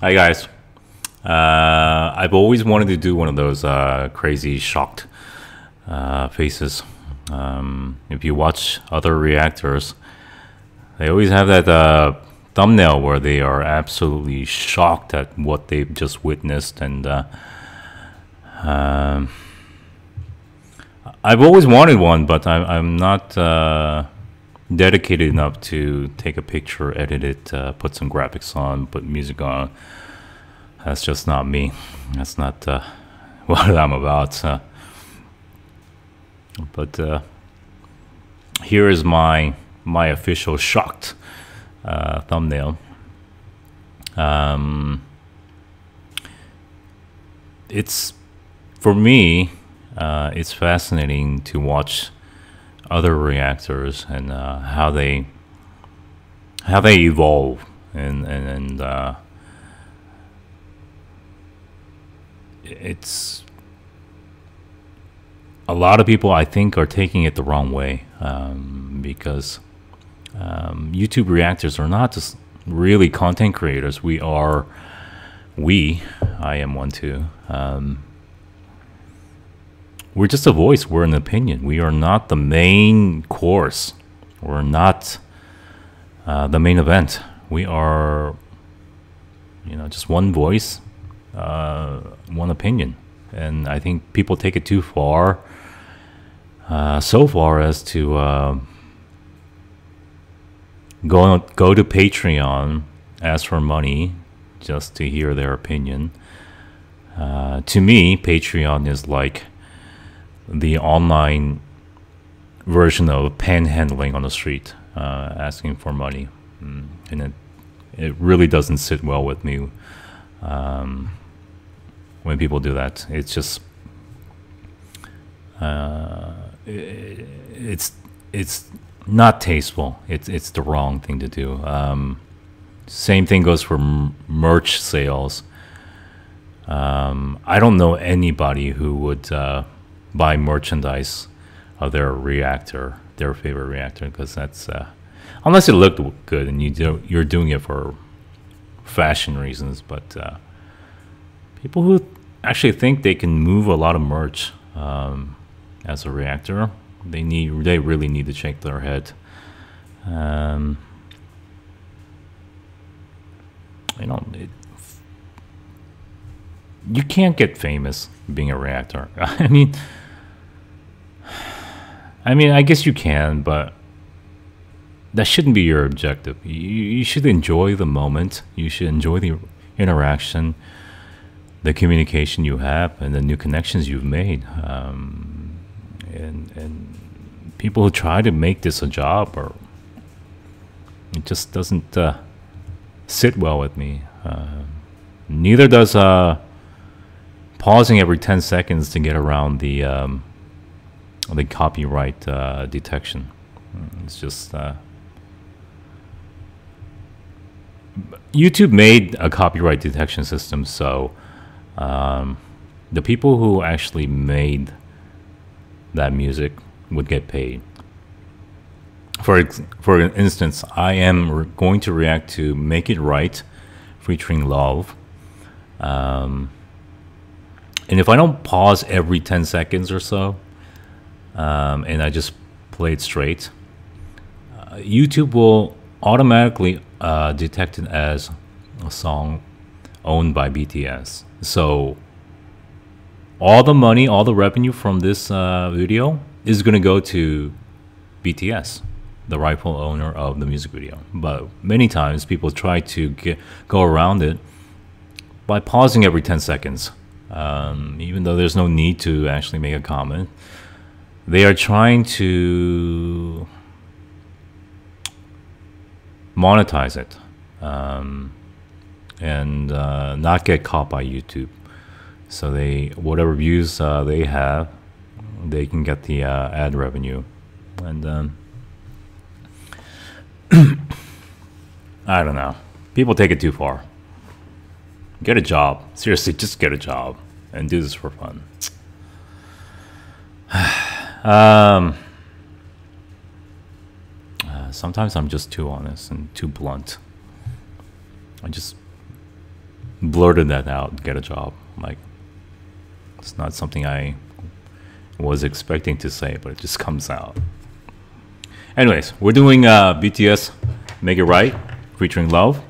Hi guys. Uh, I've always wanted to do one of those uh, crazy shocked uh, faces. Um, if you watch other reactors, they always have that uh, thumbnail where they are absolutely shocked at what they've just witnessed, and uh, um, I've always wanted one, but I'm, I'm not uh, dedicated enough to take a picture, edit it, uh, put some graphics on, put music on. That's just not me. That's not uh, what I'm about. Uh, but here is my my official shocked uh, thumbnail. Um, it's for me. Uh, it's fascinating to watch other reactors and uh, how they how they evolve and and, and uh, it's a lot of people I think are taking it the wrong way um, because um, YouTube reactors are not just really content creators. We are we I am one too. Um, we're just a voice. We're an opinion. We are not the main course. We're not uh, the main event. We are, you know, just one voice, uh, one opinion. And I think people take it too far, uh, so far as to uh, go go to Patreon, ask for money, just to hear their opinion. Uh, to me, Patreon is like the online version of panhandling on the street, uh, asking for money, mm. and it it really doesn't sit well with me um, when people do that. It's just uh, it, it's it's not tasteful. It's it's the wrong thing to do. Um, same thing goes for merch sales. Um, I don't know anybody who would uh, buy merchandise of their reactor, their favorite reactor, because that's uh, unless it looked good and you do, you're doing it for fashion reasons. But uh, people who actually think they can move a lot of merch um, as a reactor, they need they really need to shake their head. Um, you know, it, you can't get famous being a reactor. I mean I mean, I guess you can, but that shouldn't be your objective. You, you should enjoy the moment. You should enjoy the interaction, the communication you have, and the new connections you've made. Um, and and people who try to make this a job, or it just doesn't uh, sit well with me. Uh, neither does uh, pausing every ten seconds to get around the. Um, the copyright uh, detection. It's just uh, YouTube made a copyright detection system, so um, the people who actually made that music would get paid. For for instance, I am going to react to "Make It Right" featuring Lauv. Um, and if I don't pause every 10 seconds or so, um, and I just play it straight, uh, YouTube will automatically uh, detect it as a song owned by BTS. So all the money, all the revenue from this uh, video is going to go to BTS, the rightful owner of the music video. But many times people try to get, go around it by pausing every 10 seconds, um, even though there's no need to actually make a comment they are trying to monetize it um, and uh, not get caught by YouTube. So they whatever views uh, they have, they can get the uh, ad revenue, and um, I don't know. People take it too far. Get a job. Seriously, just get a job and do this for fun. Um, uh, sometimes I'm just too honest and too blunt. I just blurted that out, get a job. Like, it's not something I was expecting to say, but it just comes out. Anyways, we're doing uh, BTS Make It Right featuring Lauv.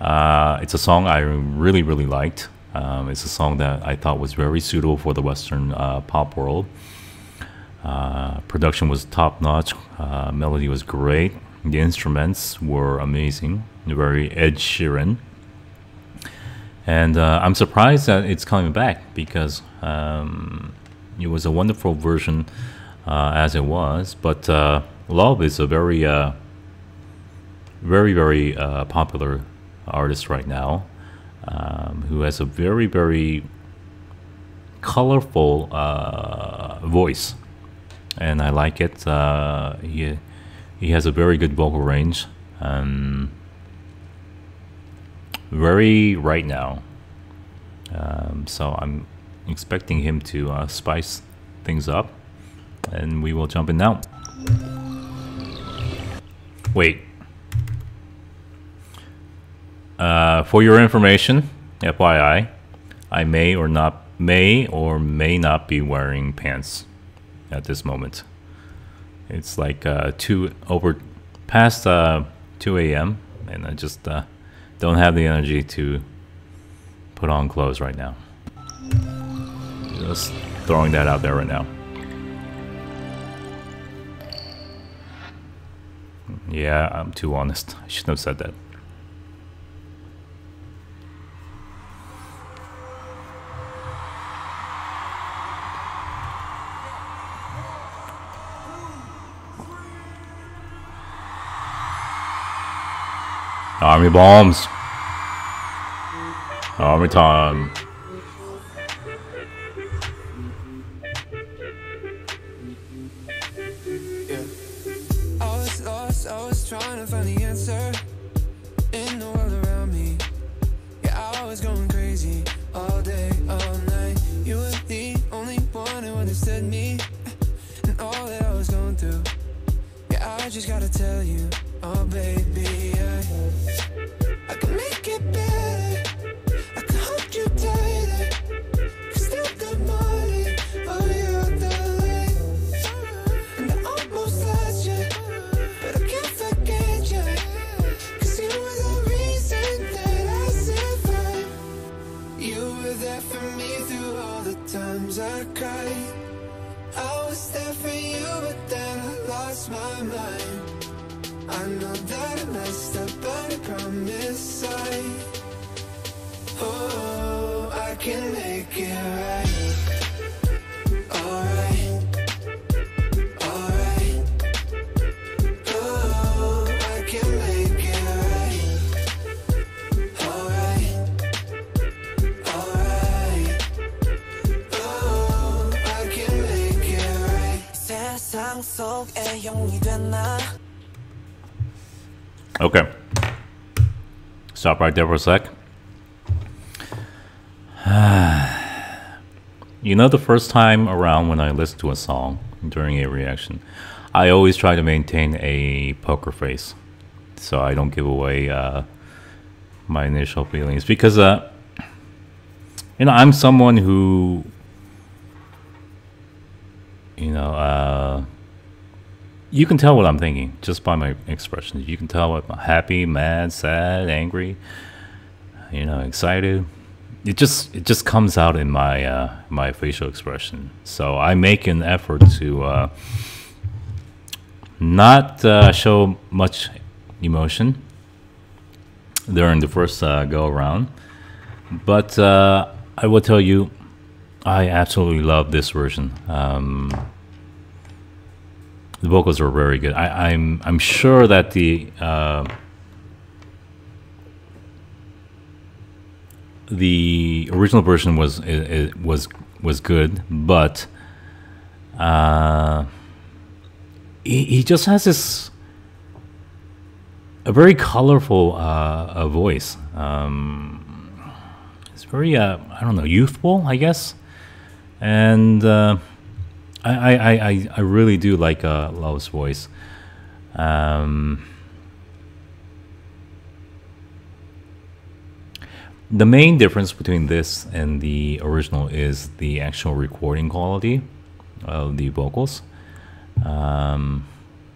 Uh, it's a song I really, really liked. Um, it's a song that I thought was very suitable for the Western uh, pop world. Uh, production was top notch, uh, melody was great, the instruments were amazing, very Ed Sheeran. And uh, I'm surprised that it's coming back because um, it was a wonderful version uh, as it was, but uh, Lauv is a very, very, very popular artist right now um, who has a very, very colorful voice, and I like it. Uh, he he has a very good vocal range, um, very right now. Um, so I'm expecting him to uh, spice things up, and we will jump in now. Wait. Uh, for your information, FYI, I may or not may or may not be wearing pants at this moment. It's like uh, two over past uh, 2 a.m. and I just uh, don't have the energy to put on clothes right now. Just throwing that out there right now. Yeah, I'm too honest. I shouldn't have said that. Army bombs. Army time. I was trying to find the answer in the world around me. Yeah, I was going crazy all day, all night. You were the only one who understood me and all that I was going through. Yeah, I just gotta tell you, oh baby, me through all the times I cried. I was there for you, but then I lost my mind. I know that I messed up, but I promise I, oh, I can make it right. Alright. 세상 속에 영이 됐나? Okay. Stop right there for a sec. you know, the first time around when I listen to a song during a reaction, I always try to maintain a poker face so I don't give away uh, my initial feelings because, uh, you know, I'm someone who, you know, uh, you can tell what I'm thinking just by my expressions. You can tell what I'm happy, mad, sad, angry, you know, excited. It just it just comes out in my uh, my facial expression. So I make an effort to uh, not uh, show much emotion during the first uh, go around, but uh, I will tell you, I absolutely love this version. Um, the vocals are very good. I, I'm I'm sure that the uh, the original version was it, it was was good, but uh, he, he just has this a very colorful uh, voice. Um, it's very uh, I don't know youthful, I guess, and. I, I, I, I really do like uh, voice. Um, the main difference between this and the original is the actual recording quality of the vocals. Um,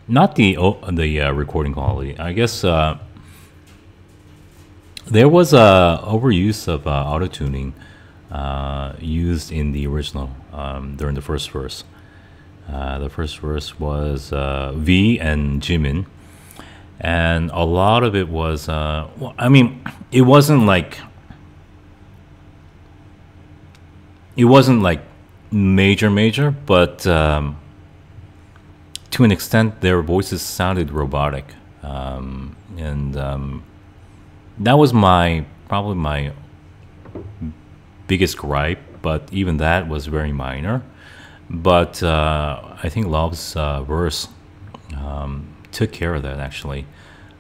not the oh, the uh, recording quality. I guess uh, there was a overuse of uh, auto tuning uh, used in the original um, during the first verse. Uh, the first verse was uh, V and Jimin, and a lot of it was. Uh, I mean, it wasn't like it wasn't like major major, but um, to an extent, their voices sounded robotic, um, and um, that was my probably my biggest gripe. But even that was very minor. But uh, I think Lauv's uh, verse um, took care of that actually,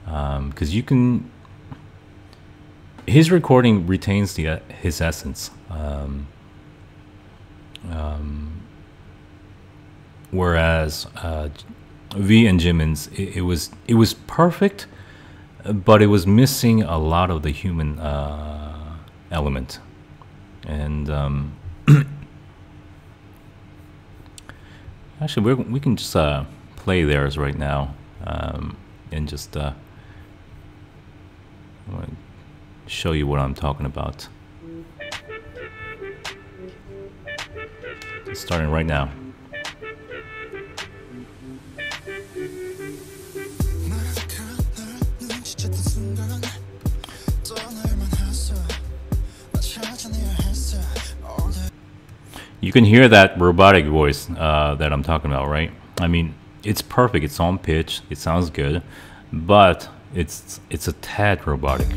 because um, you can. His recording retains the his essence. Um, um, whereas uh, V and Jimin's, it, it, was it was perfect, but it was missing a lot of the human uh, element, and um, actually we we can just uh, play theirs right now, um, and just uh, show you what I'm talking about. starting right now. You can hear that robotic voice uh, that I'm talking about, right? I mean, it's perfect. It's on pitch. It sounds good, but it's it's a tad robotic.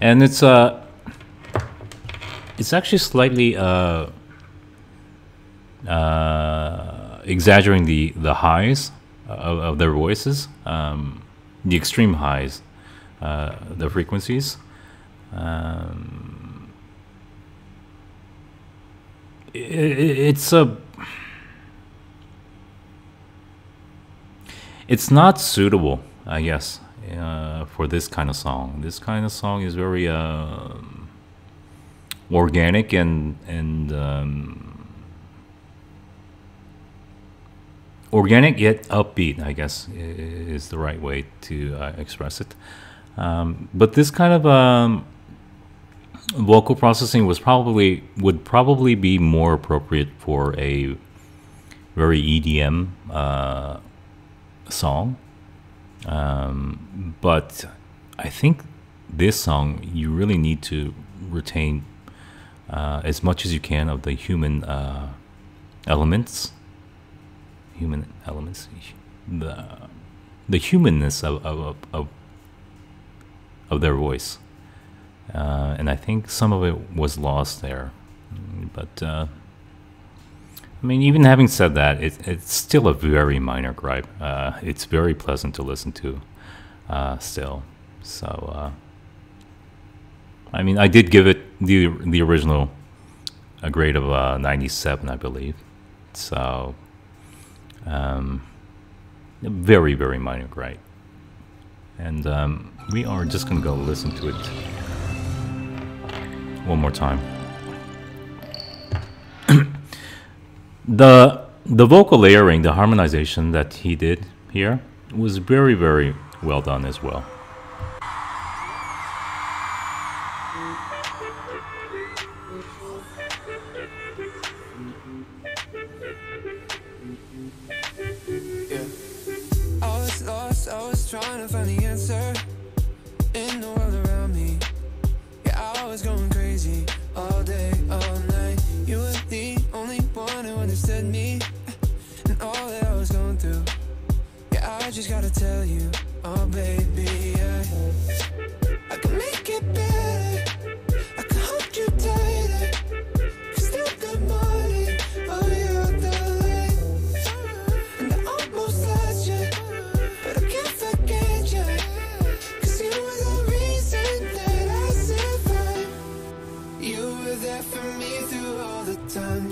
and it's uh it's actually slightly uh, uh, exaggerating the the highs of, of their voices, um, the extreme highs, uh, the frequencies. Um, it, it's a it's not suitable, I guess uh, for this kind of song. This kind of song is very uh, organic and and um, organic yet upbeat. I guess is the right way to uh, express it. Um, but this kind of um, vocal processing was probably would probably be more appropriate for a very EDM uh, song um, but I think this song, you really need to retain uh, as much as you can of the human uh, elements, human elements, the the humanness of of of, of their voice, uh, and I think some of it was lost there. But uh, I mean, even having said that, it, it's still a very minor gripe. Uh, it's very pleasant to listen to uh, still. So, uh, I mean, I did give it the the original a grade of uh, 97, I believe. So, um, very, very minor gripe. And um, we are just going to go listen to it one more time. the the vocal layering, the harmonization that he did here was very, very well done as well.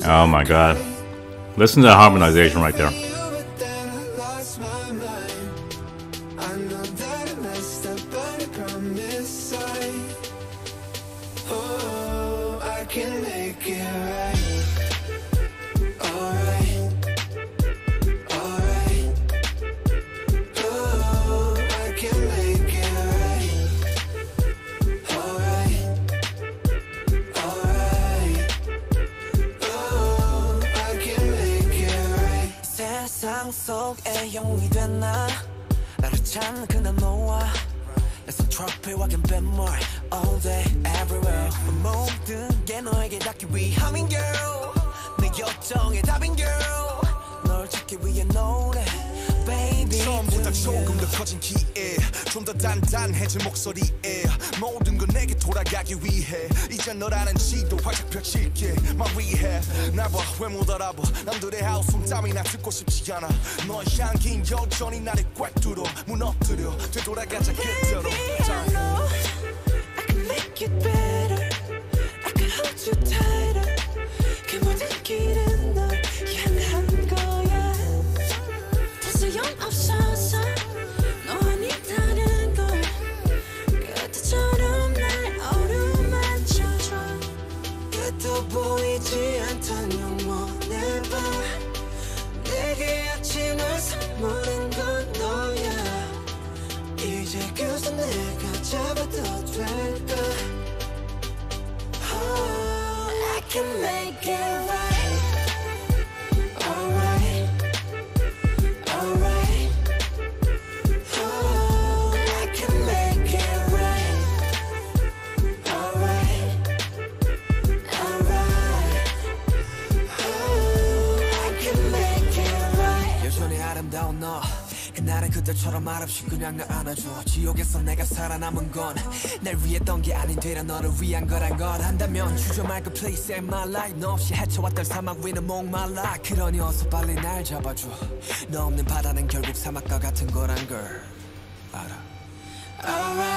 Oh my god. Listen to the harmonization right there. 게 너에게 닿기 위함인 girl. 내 요청의 답인 girl. 널 찾기 위해 노래 baby. 처음보다 조금 더 커진 기에 좀 더 단단해진 목소리에 모든 건 내게 돌아가기 위해 이제 너라는 지도 활짝 펼칠게 말 위해. 나봐 왜 못 알아봐? 남들의 하우스 땀이나 듣고 싶지 않아. 너의 향긴 여전히 나를 꽉 뚫어 무너뜨려 되돌아가자 그대로. I know I can make it better you tighter. Can't wait to. 없이 그냥 날 안아줘. 지옥에서 내가 살아남은 건 날 위했던 게 아닌 되려 너를 위한 거란 걸 안다면 주저 말고 please save my life. 너 없이 헤쳐왔던 사막 위는 목말라. 그러니 어서 빨리 날 잡아줘. 너 없는 바다는 결국 사막과 같은 거란 걸 알아. Alright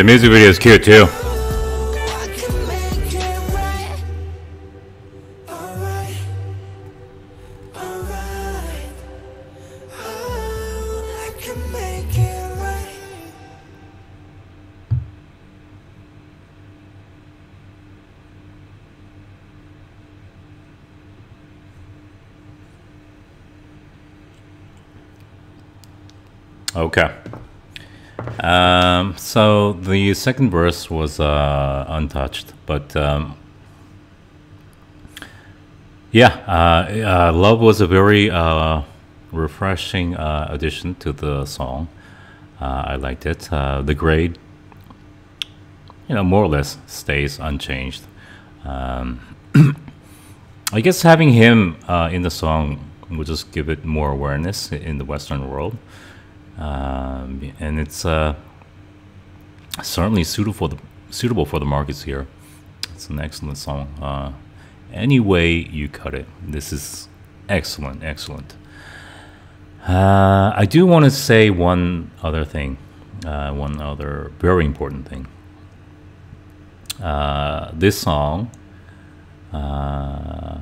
The music video is cute too. Okay. Um, so the second verse was uh, untouched, but um, yeah, uh, uh, "Lauv" was a very uh, refreshing uh, addition to the song. Uh, I liked it. The grade, you know, more or less stays unchanged. Um, I guess having him in the song will just give it more awareness in the Western world um, and it's uh, certainly suitable for the suitable for the markets here. It's an excellent song. Uh, any way you cut it, this is excellent, excellent. Uh, I do want to say one other thing, uh, one other very important thing. Uh, this song, uh,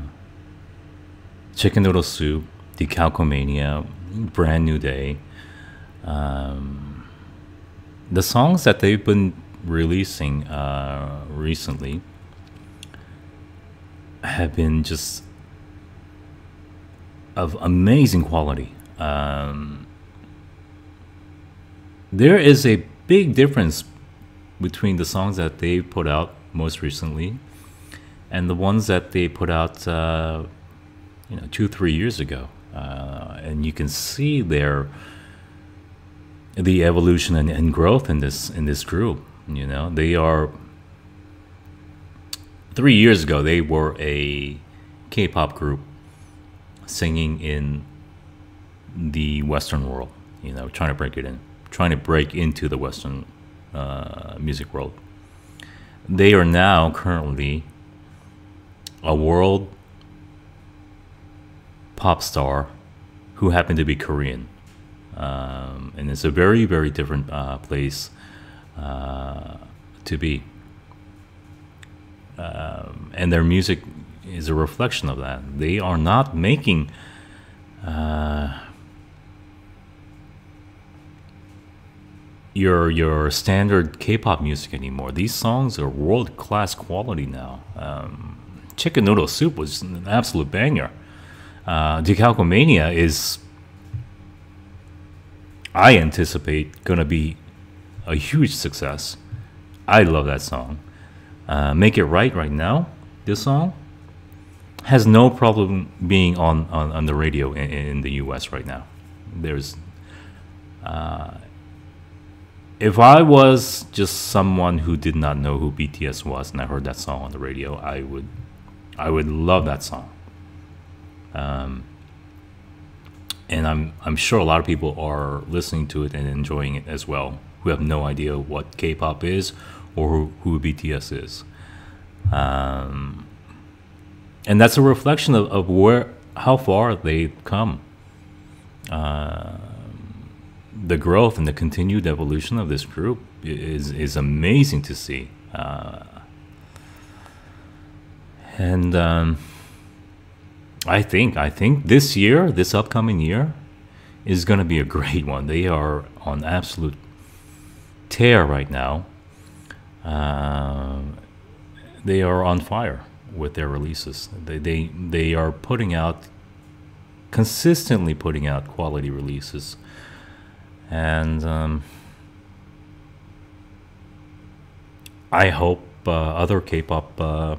Chicken Noodle Soup, Decalcomania, Brand New Day, um, the songs that they've been releasing uh, recently have been just of amazing quality. Um, there is a big difference between the songs that they put out most recently and the ones that they put out, uh, you know, two three years ago, uh, and you can see their the evolution and, and growth in this in this group. You know, they are three years ago they were a K-pop group singing in the Western world. You know, trying to break it in, trying to break into the Western uh, music world. They are now currently a world pop star who happen to be Korean. Um, and it's a very, very different uh, place uh, to be. Um, and their music is a reflection of that. They are not making uh, your your standard K-pop music anymore. These songs are world class quality now. Um, Chicken Noodle Soup was an absolute banger. Uh, Decalcomania is, I anticipate, gonna be a huge success. I love that song. Uh, Make It Right right now, this song has no problem being on, on, on the radio in, in the US right now. There's, uh, if I was just someone who did not know who BTS was and I heard that song on the radio, I would, I would love that song. Um, and I'm I'm sure a lot of people are listening to it and enjoying it as well, who have no idea what K-pop is or who, who BTS is. Um, and that's a reflection of, of where how far they've come. Uh, the growth and the continued evolution of this group is is amazing to see. Uh, and um, I think I think this year, this upcoming year, is going to be a great one. They are on absolute tear right now. Uh, they are on fire with their releases. They, they they are putting out consistently putting out quality releases, and um, I hope uh, other K-pop uh,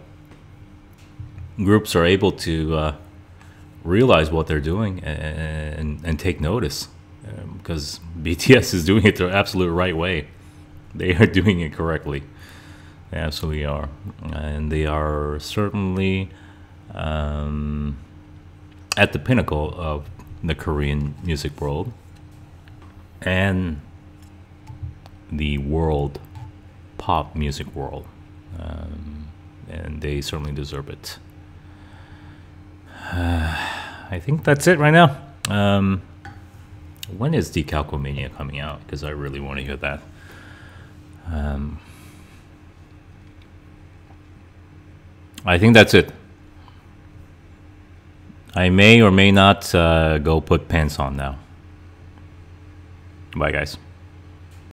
groups are able to uh, realize what they're doing and, and, and take notice because um, BTS is doing it the absolute right way. They are doing it correctly. They absolutely are. And they are certainly um, at the pinnacle of the Korean music world and the world pop music world. Um, and they certainly deserve it. I think that's it right now. Um, when is Decalcomania coming out? Because I really want to hear that. Um, I think that's it. I may or may not uh, go put pants on now. Bye, guys.